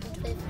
150.